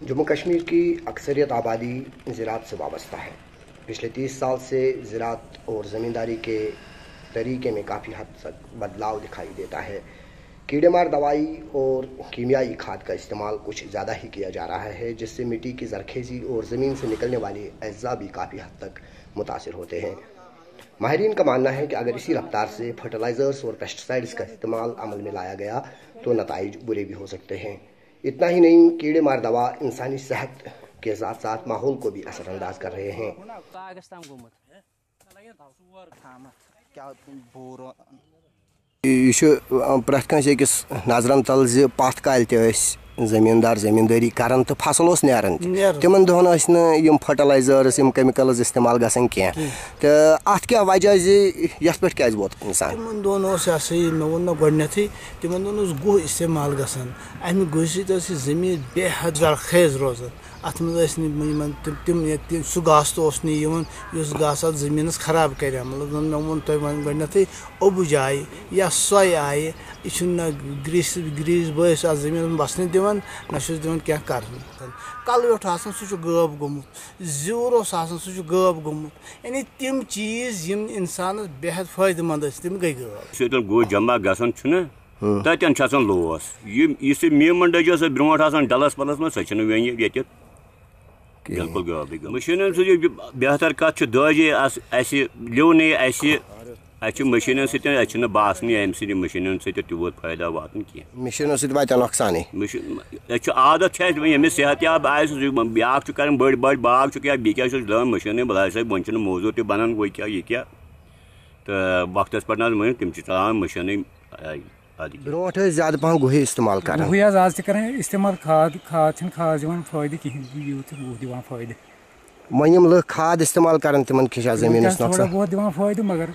जम्मू कश्मीर की अक्सरियत आबादी ज़रात से वाबस्ता है। पिछले तीस साल से ज़रात और ज़मींदारी के तरीके में काफ़ी हद तक बदलाव दिखाई देता है। कीड़े मार दवाई और कीमियाई खाद का इस्तेमाल कुछ ज़्यादा ही किया जा रहा है, जिससे मिट्टी की जरखेज़ी और ज़मीन से निकलने वाले अज्जा भी काफ़ी हद तक मुतासर होते हैं। माहरीन का मानना है कि अगर इसी रफ्तार से फर्टिलाइज़र्स और पेस्टिसाइड्स का इस्तेमाल अमल में लाया गया तो नतज बुरे भी हो सकते हैं। इतना ही नहीं, कीड़े मार दवा इंसानी सेहत के साथ साथ माहौल को भी असरअंदाज कर रहे हैं। यह प्रथ कस नजरन तल पथ काल जमींदार जमींदारी कर तो फ़सल नान तिम दोहन फर्टिलाइजर्स केमिकल्स इस्तेमाल गसान कह तो अत क्या वजह जत पे क्या वोत इंसान दोन मे वो गथी तिम दोन गुह इस्तेमाल गसान अमि गुह समीन बेहद जरखेज रोजान अत मन तम सह घास तो घास अत ज़मीन खराब कर मतलब मे वो तुम गथी ओबु जाए या सोय आय यह ग्रीस ग्रीस बस अत ज़मीन बसन दिवान ना दिवान क्या कर कलवेट सह गब गोमुत जूर सह गब गोमुत यानी तम चीज़ इंसान बेहद फ़ायदेमंद तम गई गब गो जमा गसन तन लोस यह मी मंडज ब्रोह डलस पलस मह सह वन ये बिल्कुल गाबी मशीन सह बेहतर कत दजे लिवने मशीन सत बासन अम मशीन सत तूत फ़ायदा वातन कह मशीन सत नुकसान आदत यमिस सेहत याब आस ब्या कर बड़ बड़ बाग क्या बी क्या लान मशीन बल वन मोजूर तह बनान वो क्या यह क्या तो वक्त पे ना तम चलान मशीन ब्रो ज़्यादा पहन गुह इस्तेमाल कर गुह आज तक इस्तेमाल खाद खाद खाद दिवान फ़ायदे कहें यूत गुह दिवान फ़ायदे वह यम लोग खाद इस्तेमाल कर तिम खिशा ज़मीन थोड़ा बहुत दिवान फ़ायदे मगर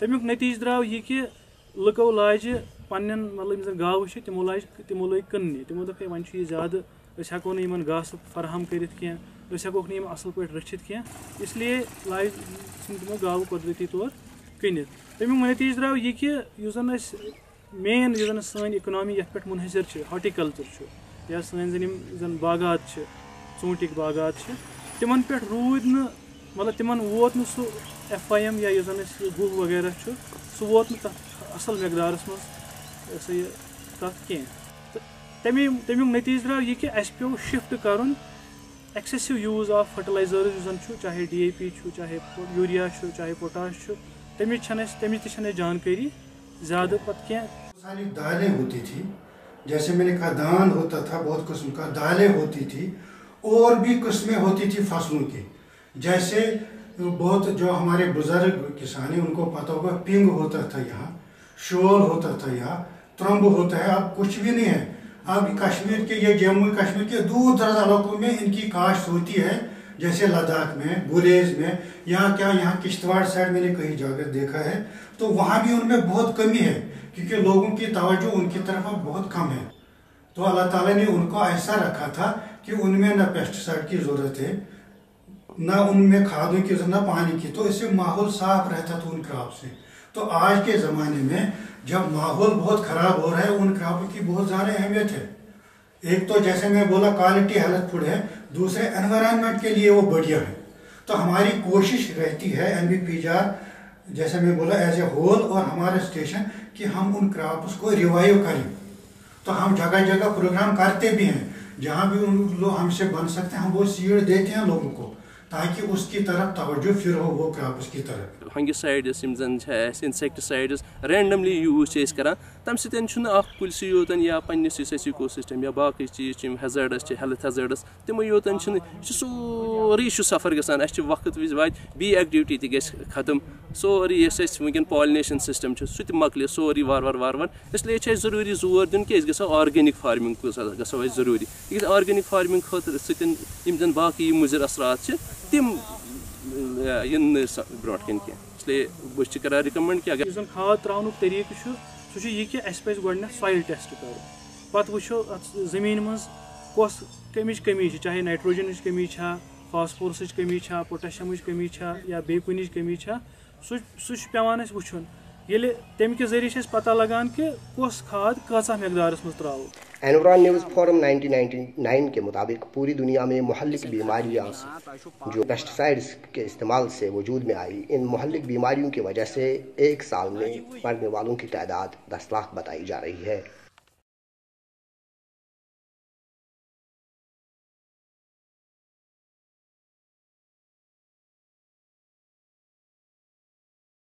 यह जन मतलब यह गो तमुक नतीज द्राव यह कि लुको लाज पन्न मतलब गाव तमो लाज तमो लग कन्न तमो दोप वन ज़्यादा हेको इन घास फराहम कर असल पे रचित कह इसलिए लाज तमो गाव कुदरती तौर कन तमुक नतीज द्राव यह कि जन मेन जन सन इकनॉमी ये पे या एफ़ आई एम या यह जन गुह वगैरह वोत न असल तथ कह तमुक नतीज द्राव यह कि पे शिफ्ट कर एक्सेसिव यूज़ ऑफ़ फर्टिलाइजर्स जन चाहे डी ए पी चाहे यूरिया चाहे पोटाश तमिच तमिच जानकारी ज़्यादा पत सारी दालें होती थी जैसे मैंने कहा धान होता था बहुत किस्म का दालें होती थी और भी किस्में होती थी फ़सलों की जैसे बहुत जो हमारे बुज़ुर्ग किसान हैं उनको पता होगा, पिंग होता था यहाँ शोल होता था यहाँ त्रम्ब होता है, अब कुछ भी नहीं है। अब कश्मीर के ये जम्मू, कश्मीर के दूर दराज इलाकों में इनकी काश्त होती है, जैसे लद्दाख में, गुरेज में यहाँ क्या यहाँ किश्तवाड़ साइड मैंने कई जगह देखा है तो वहाँ भी उनमें बहुत कमी है, क्योंकि लोगों की तवज्जो उनकी तरफ़ अब बहुत कम है। तो अल्लाह ताला ने उनको ऐसा रखा था कि उनमें न पेस्टिसाइड की ज़रूरत है न उनमें खादों की ना पानी की। तो इससे माहौल साफ़ रहता था उन क्रॉप से। तो आज के ज़माने में जब माहौल बहुत ख़राब हो रहा है, उन क्रॉपों की बहुत ज़्यादा अहमियत है। एक तो जैसे मैं बोला, क्वालिटी हेल्थ फ़ूड है। दूसरे एनवायरनमेंट के लिए वो बढ़िया है। तो हमारी कोशिश रहती है एन बी जैसे मैं बोला एज ए होल और हमारे स्टेशन कि हम उन क्रॉप्स को रिवाइव करें। तो हम जगह जगह प्रोग्राम करते भी हैं। जहाँ भी उन लोग हमसे बन सकते हैं, हम वो सीड देते हैं लोगों को। ताकि उसकी तरफ़ तवज्जो फिर हो, वो क्रॉप्स की तरफ़। फंगिसाइड्स जन इंसेक्टिसाइड्स रैंडमली यूज़ कर। तम कुलस योतन या पन्नस इको सिस्टम या बाकी चीज़ हेजर्डस हेल्थ हेजर्डस तमो योतन सोरी सफ़र ग वक्त विज वा बी एक्टिविटी तक खत्म। सोरी वनकन पॉलिनेशन सिस्टम सह मकल सोरी वार वार वार वार। इसलिए ज़रूरी ज़ोर दिन कि गो आर्गेनिक फ़ार्मिंग गो ज़रूरी। आर्गेनिक फ़ार्मिंग खुद सन बाकी मुजर असरात तम इन ब्रोट कन कह इसलिए बस कर रिकमेंड कि अगर खाद त्राउन तरीक सह यह कि पे सॉइल टेस्ट कर। पत वो ज़मीन मज कस कमी कमी चाहे नाइट्रोजन कमी फास्फोरस कमी पोटेशियम कमी या बे कुन कमी सह पेवान वो ये तम के ज़रिए पता लगान कि कस खाद कचा मकदारस मज त्रो एनवरान न्यूज़ फोरम 1999 के मुताबिक पूरी दुनिया में महलिक बीमारियाँ जो पेस्टिसाइड्स के इस्तेमाल से वजूद में आई, इन महलिक बीमारियों की वजह से एक साल में मरने वालों की तादाद दस लाख बताई जा रही है।